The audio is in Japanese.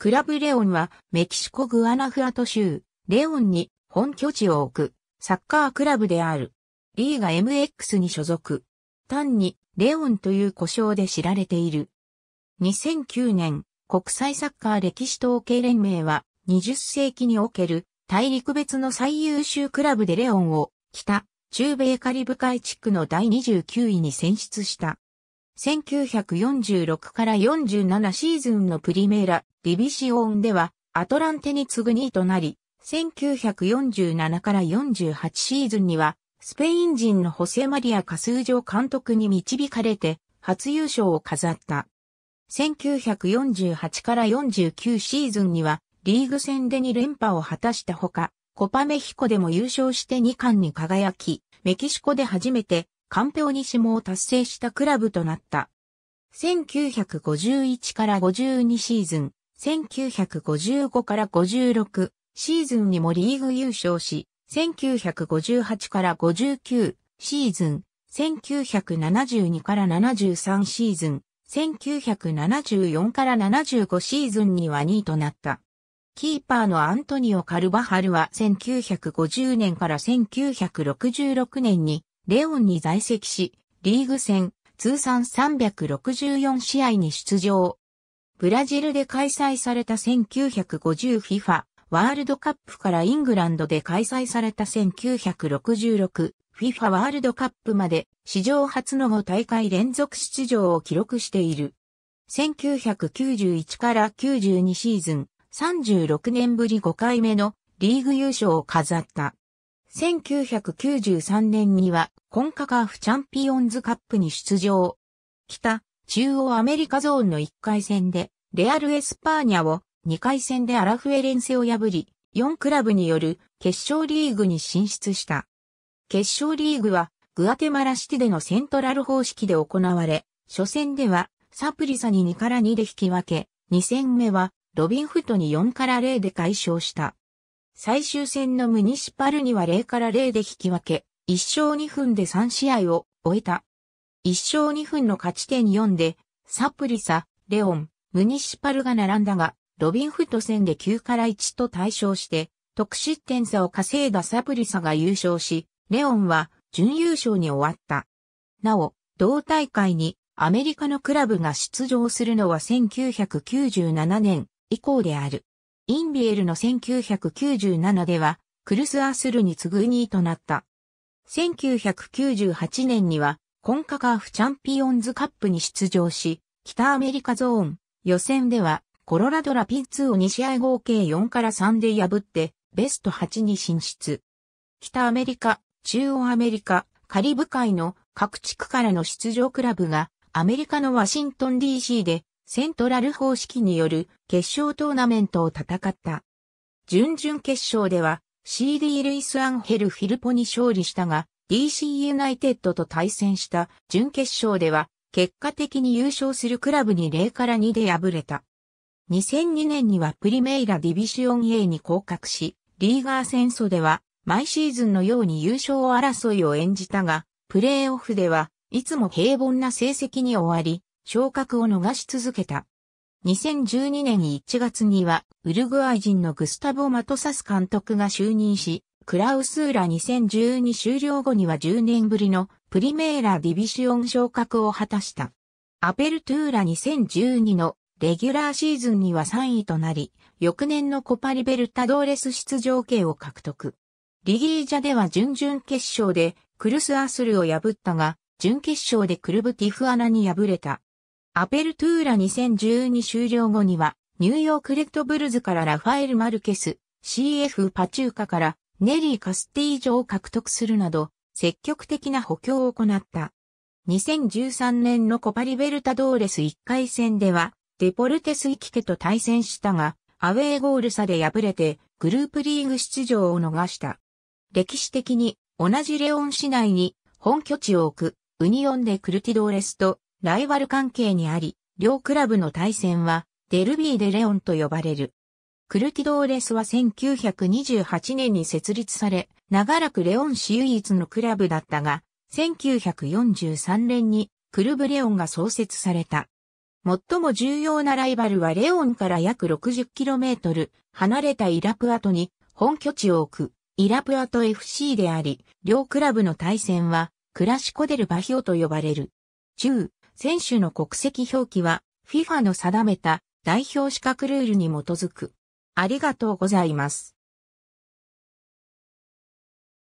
クラブレオンはメキシコグアナフアト州、レオンに本拠地を置くサッカークラブである。リーガ MX に所属。単にレオンという故障で知られている。2009年、国際サッカー歴史統計連盟は20世紀における大陸別の最優秀クラブでレオンを北、中米カリブ海地区の第29位に選出した。1946から47シーズンのプリメーラ、ディビシオンでは、アトランテに次ぐ2位となり、1947から48シーズンには、スペイン人のホセマリア・カスージョ監督に導かれて、初優勝を飾った。1948から49シーズンには、リーグ戦で2連覇を果たしたほか、コパメヒコでも優勝して2冠に輝き、メキシコで初めてカンペオニシモを達成したクラブとなった。1951から52シーズン、1955から56シーズンにもリーグ優勝し、1958から59シーズン、1972から73シーズン、1974から75シーズンには2位となった。キーパーのアントニオ・カルバハルは1950年から1966年にレオンに在籍し、リーグ戦通算364試合に出場。ブラジルで開催された 1950FIFA ワールドカップからイングランドで開催された 1966FIFA ワールドカップまで史上初の5大会連続出場を記録している。1991から92シーズン36年ぶり5回目のリーグ優勝を飾った。1993年にはコンカカーフチャンピオンズカップに出場。北、中央アメリカゾーンの1回戦でレアルエスパーニャを2回戦でアラフエレンセを破り、4クラブによる決勝リーグに進出した。決勝リーグはグアテマラシティでのセントラル方式で行われ、初戦ではサプリサに2から2で引き分け、2戦目はロビンフッドに4から0で快勝した。最終戦のムニシパルには0から0で引き分け、1勝2分で3試合を終えた。1勝2分の勝ち点4で、サプリサ、レオン、ムニシパルが並んだが、ロビンフット戦で9から1と対勝して、得失点差を稼いだサプリサが優勝し、レオンは準優勝に終わった。なお、同大会にアメリカのクラブが出場するのは1997年以降である。インビエルの1997では、クルスアスルに次ぐ2位となった。1998年には、コンカカーフチャンピオンズカップに出場し、北アメリカゾーン、予選では、コロラドラピッツを2試合合計4から3で破って、ベスト8に進出。北アメリカ、中央アメリカ、カリブ海の各地区からの出場クラブが、アメリカのワシントン DC でセントラル方式による決勝トーナメントを戦った。準々決勝では CD ルイス・アンヘル・フィルポに勝利したが、DC ユナイテッドと対戦した準決勝では結果的に優勝するクラブに0から2で敗れた。2002年にはプリメイラディビシオン A に降格し、リーガー戦争では毎シーズンのように優勝争いを演じたが、プレーオフではいつも平凡な成績に終わり、昇格を逃し続けた。2012年1月には、ウルグアイ人のグスタボ・マトサス監督が就任し、クラウスーラ2012終了後には10年ぶりのプリメーラディビシオン昇格を果たした。アペルトゥーラ2012のレギュラーシーズンには3位となり、翌年のコパリベルタドーレス出場権を獲得。リギージャでは準々決勝でクルスアスルを破ったが、準決勝でクルブティフアナに敗れた。アペルトゥーラ2012終了後には、ニューヨークレッドブルズからラファエル・マルケス、CF パチューカからネリー・カスティージョを獲得するなど、積極的な補強を行った。2013年のコパリベルタドーレス1回戦では、デポルテス・イキケと対戦したが、アウェーゴール差で敗れて、グループリーグ出場を逃した。歴史的に、同じレオン市内に本拠地を置く、ウニオン・デ・クルティドーレスとライバル関係にあり、両クラブの対戦は、デルビー・デ・レオンと呼ばれる。クルティドーレスは1928年に設立され、長らくレオン市唯一のクラブだったが、1943年にクルブレオンが創設された。最も重要なライバルはレオンから約 60km 離れたイラプアトに本拠地を置くイラプアト FC であり、両クラブの対戦はクラシコデルバヒオと呼ばれる。中、選手の国籍表記は FIFA の定めた代表資格ルールに基づく。ありがとうございます。